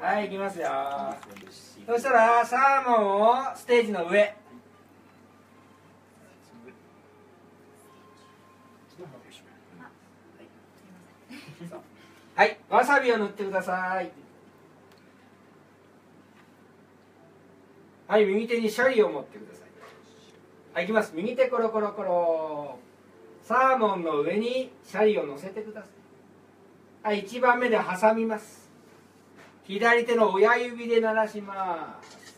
はい行きますよ。そしたらサーモンをステージの上。はいわさびを塗ってください。はい右手にシャリを持ってください。はい行きます。右手コロコロコロ。サーモンの上にシャリを乗せてください。はい1番目で挟みます左手の親指で鳴らします。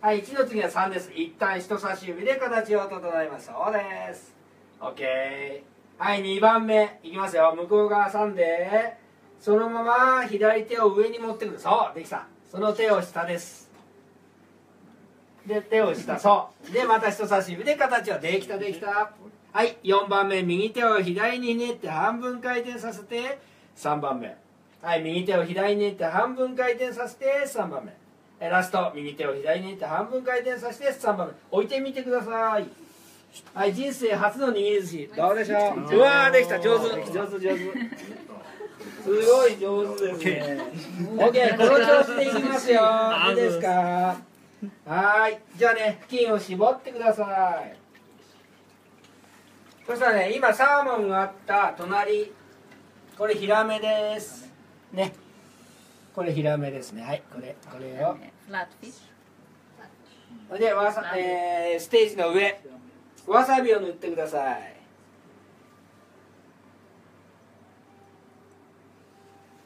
はい1の次は3です。一旦人差し指で形を整えます。そうです。OK はい2番目。いきますよ。向こう側3でそのまま左手を上に持ってくる。そうできた。その手を下です。で手を下。そう。でまた人差し指で形を。できたできた。はい4番目。右手を左にねって半分回転させて3番目。はい右手を左にねって半分回転させて3番目。ラスト。右手を左にねって半分回転させて3番目。置いてみてください。はい人生初の握り寿司。どうでしょう？うわーできた。上手。上手上手。すごい上手ですね。OK この調子でいきますよ。いいですか？はい。じゃあね布巾を絞ってください。そしたらね今サーモンがあった隣。これヒラメですね。これヒラメですね。はいこれこれをでわさ、えーステージの上。わさびを塗ってください。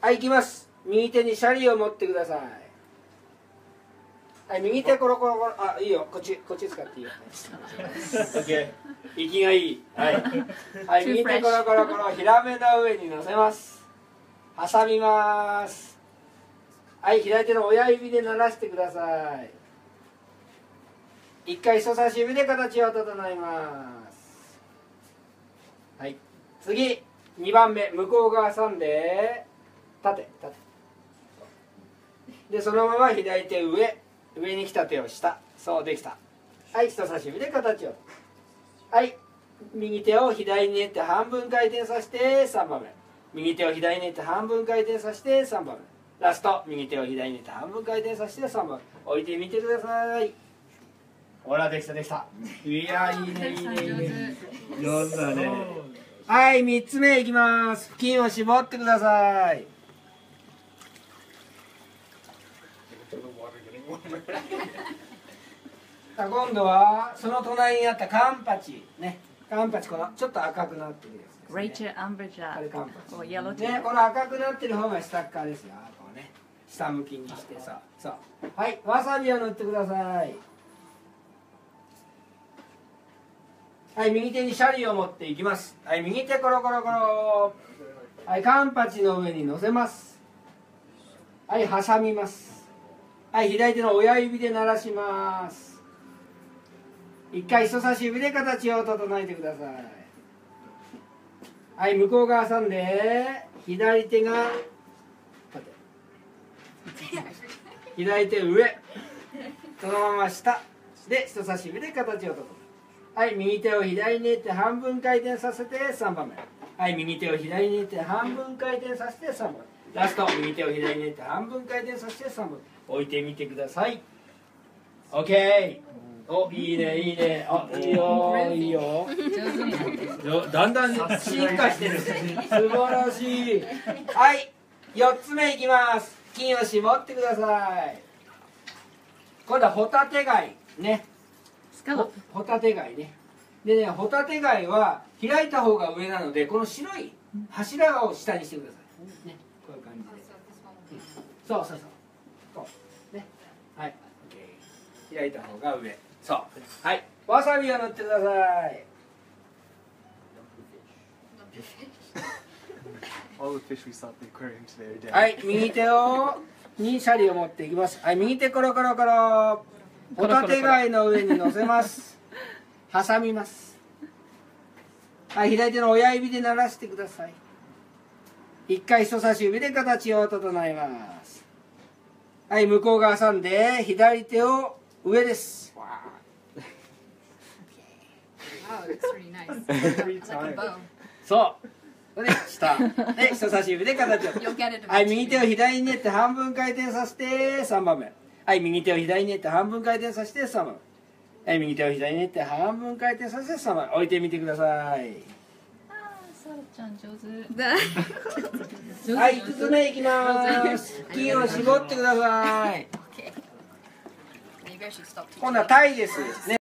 はい行きます。右手にシャリを持ってください。はい右手コロコロコロ。あいいよ。こっちこっち使っていいよ。OK 息がいい。はい、はい、右手コロコロコロヒラメの上に乗せます挟みます。はい左手の親指で鳴らしてください。一回人差し指で形を整えます。はい次2番目向こう側挟んで縦縦でそのまま左手上上に来た手を下。そうできた。はい人差し指で形を。はい右手を左にねって半分回転させて3番目。右手を左にねって半分回転させて3番。目ラスト右手を左にねって半分回転させて3番。目置いてみてください。ほらできたできた。いやいいねいいね。いいね。上手だね。はい3つ目いきます。布巾を絞ってください。さあ今度はその隣にあったカンパチ。ね。カンパチこのちょっと赤くなってるやつです、ね、Rachel Amberja これカンパチ or yellow ねこの赤くなってる方が下っ側ですよこうね下向きにしてさ。そう。はいわさびを塗ってください。はい右手にシャリを持っていきます。はい右手コロコロコロ。はいカンパチの上に乗せます。はい挟みます。はい左手の親指で鳴らします。一回人差し指で形を整えてくださいはい向こう側挟んで左手が左手上。そのまま下。で人差し指で形を整える。はい右手を左にねって半分回転させて3番目。はい右手を左にねって半分回転させて3番目。ラスト右手を左にねって半分回転させて3番目。置いてみてください。OK おいいねいいね。あいいよいいよ。よだんだん進化してる。素晴らしい。はい4つ目いきます。金を絞ってください。今度はホタテ貝ね。ホホタテ貝ね。でねホタテ貝は開いた方が上なのでこの白い柱を下にしてください。ねこういう感じで。そうそうそうそう。ね。はい開いた方が上そう。はい。わさびを塗ってください.はい。右手をにシャリを持っていきます。はい。右手コロコロコロ。ホタテ貝の上に乗せます。挟みます。はい。左手の親指で鳴らしてください。一回人差し指で形を整えます。はい。向こう側挟んで左手を上です Wow, it looks really nice. Every Like a time. bow. そうで下で 人差し指で形を You'll get it はい右手を.左に練って半分回転させて3番目はい右手を左に練って半分回転させて3番目はい右手を左に練って半分回転させて3番目置いてみてくださいサラちゃん上手。だはい5つ目いきます金を絞ってください Okay. Maybe I should stop teaching. 今度はタイですね